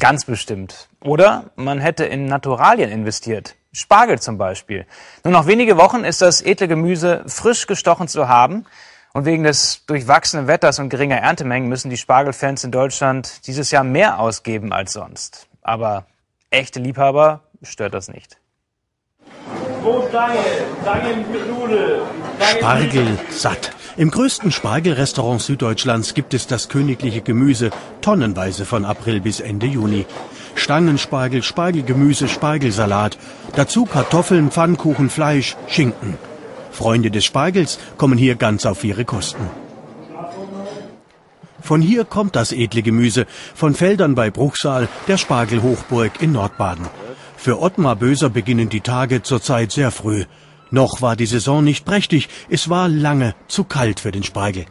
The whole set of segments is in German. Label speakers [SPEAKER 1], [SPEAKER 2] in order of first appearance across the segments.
[SPEAKER 1] Ganz bestimmt. Oder man hätte in Naturalien investiert. Spargel zum Beispiel. Nur noch wenige Wochen ist das edle Gemüse frisch gestochen zu haben. Und wegen des durchwachsenen Wetters und geringer Erntemengen müssen die Spargelfans in Deutschland dieses Jahr mehr ausgeben als sonst. Aber echte Liebhaber stört das nicht.
[SPEAKER 2] Spargel satt. Im größten Spargelrestaurant Süddeutschlands gibt es das königliche Gemüse tonnenweise von April bis Ende Juni. Stangenspargel, Spargelgemüse, Spargelsalat. Dazu Kartoffeln, Pfannkuchen, Fleisch, Schinken. Freunde des Spargels kommen hier ganz auf ihre Kosten. Von hier kommt das edle Gemüse, von Feldern bei Bruchsal, der Spargelhochburg in Nordbaden. Für Ottmar Böser beginnen die Tage zurzeit sehr früh. Noch war die Saison nicht prächtig, es war lange zu kalt für den Spargel.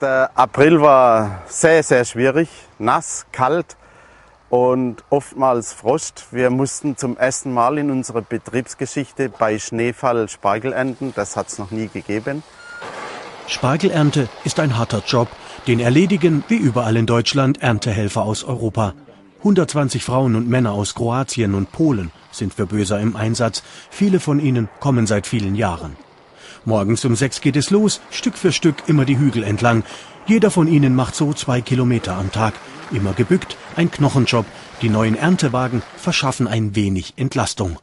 [SPEAKER 3] Der April war sehr, sehr schwierig, nass, kalt und oftmals Frost. Wir mussten zum ersten Mal in unserer Betriebsgeschichte bei Schneefall Spargel ernten. Das hat es noch nie gegeben.
[SPEAKER 2] Spargelernte ist ein harter Job. Den erledigen, wie überall in Deutschland, Erntehelfer aus Europa. 120 Frauen und Männer aus Kroatien und Polen sind für Böser im Einsatz. Viele von ihnen kommen seit vielen Jahren. Morgens um sechs geht es los, Stück für Stück immer die Hügel entlang. Jeder von ihnen macht so zwei Kilometer am Tag. Immer gebückt, ein Knochenjob. Die neuen Erntewagen verschaffen ein wenig Entlastung.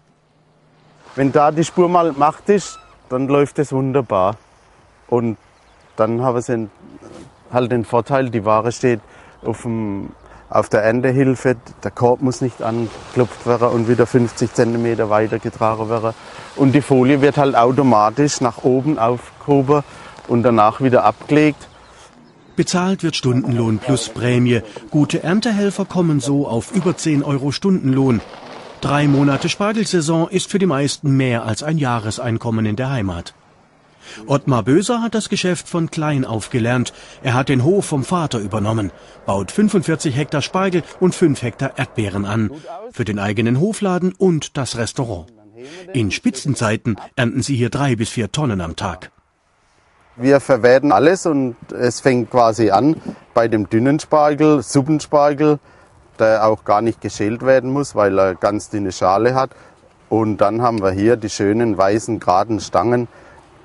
[SPEAKER 3] Wenn da die Spur mal macht ist, dann läuft es wunderbar. Und dann haben sie halt den Vorteil, die Ware steht auf, dem, auf der Erntehilfe, der Korb muss nicht angeklopft werden und wieder 50 cm weitergetragen werden. Und die Folie wird halt automatisch nach oben aufgehoben und danach wieder abgelegt.
[SPEAKER 2] Bezahlt wird Stundenlohn plus Prämie. Gute Erntehelfer kommen so auf über 10 Euro Stundenlohn. Drei Monate Spargelsaison ist für die meisten mehr als ein Jahreseinkommen in der Heimat. Ottmar Böser hat das Geschäft von klein auf gelernt. Er hat den Hof vom Vater übernommen, baut 45 Hektar Spargel und 5 Hektar Erdbeeren an. Für den eigenen Hofladen und das Restaurant. In Spitzenzeiten ernten sie hier drei bis vier Tonnen am Tag.
[SPEAKER 3] Wir verwerten alles und es fängt quasi an bei dem dünnen Spargel, Suppenspargel, der auch gar nicht geschält werden muss, weil er ganz dünne Schale hat. Und dann haben wir hier die schönen weißen geraden Stangen.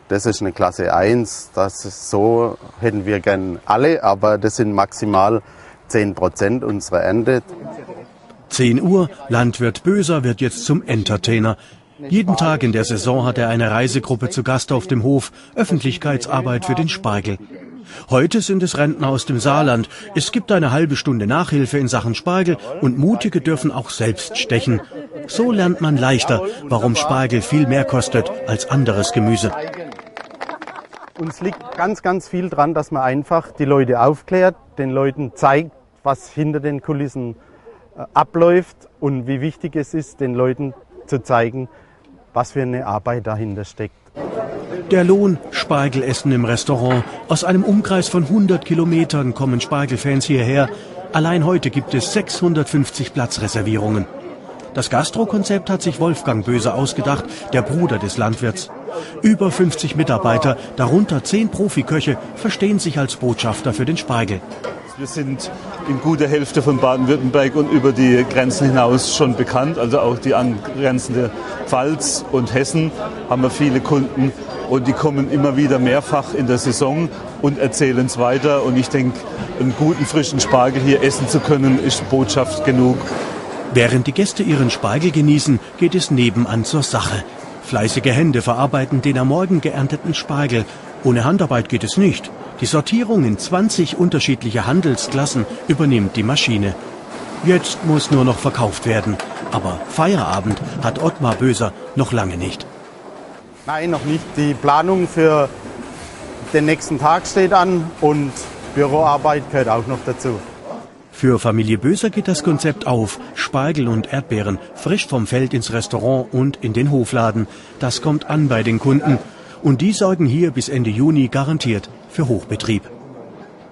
[SPEAKER 3] Das ist eine Klasse 1. Das ist so hätten wir gern alle, aber das sind maximal 10 Prozent unserer Ernte.
[SPEAKER 2] 10 Uhr, Landwirt Böser wird jetzt zum Entertainer. Jeden Tag in der Saison hat er eine Reisegruppe zu Gast auf dem Hof, Öffentlichkeitsarbeit für den Spargel. Heute sind es Rentner aus dem Saarland. Es gibt eine halbe Stunde Nachhilfe in Sachen Spargel und Mutige dürfen auch selbst stechen. So lernt man leichter, warum Spargel viel mehr kostet als anderes Gemüse.
[SPEAKER 3] Uns liegt ganz, ganz viel dran, dass man einfach die Leute aufklärt, den Leuten zeigt, was hinter den Kulissen äh, abläuft und wie wichtig es ist, den Leuten zu zeigen, was für eine Arbeit dahinter steckt.
[SPEAKER 2] Der Lohn, Spargelessen im Restaurant. Aus einem Umkreis von 100 Kilometern kommen Spargelfans hierher. Allein heute gibt es 650 Platzreservierungen. Das Gastrokonzept hat sich Wolfgang Böse ausgedacht, der Bruder des Landwirts. Über 50 Mitarbeiter, darunter 10 Profiköche, verstehen sich als Botschafter für den Spargel.
[SPEAKER 4] Wir sind in guter Hälfte von Baden-Württemberg und über die Grenzen hinaus schon bekannt. Also auch die angrenzende Pfalz und Hessen haben wir viele Kunden und die kommen immer wieder mehrfach in der Saison und erzählen es weiter. Und ich denke, einen guten frischen Spargel hier essen zu können, ist Botschaft genug.
[SPEAKER 2] Während die Gäste ihren Spargel genießen, geht es nebenan zur Sache. Fleißige Hände verarbeiten den am Morgen geernteten Spargel. Ohne Handarbeit geht es nicht. Die Sortierung in 20 unterschiedliche Handelsklassen übernimmt die Maschine. Jetzt muss nur noch verkauft werden. Aber Feierabend hat Ottmar Böser noch lange nicht.
[SPEAKER 3] Nein, noch nicht. Die Planung für den nächsten Tag steht an und Büroarbeit gehört auch noch dazu.
[SPEAKER 2] Für Familie Böser geht das Konzept auf. Spargel und Erdbeeren frisch vom Feld ins Restaurant und in den Hofladen. Das kommt an bei den Kunden. Und die sorgen hier bis Ende Juni garantiert für Hochbetrieb.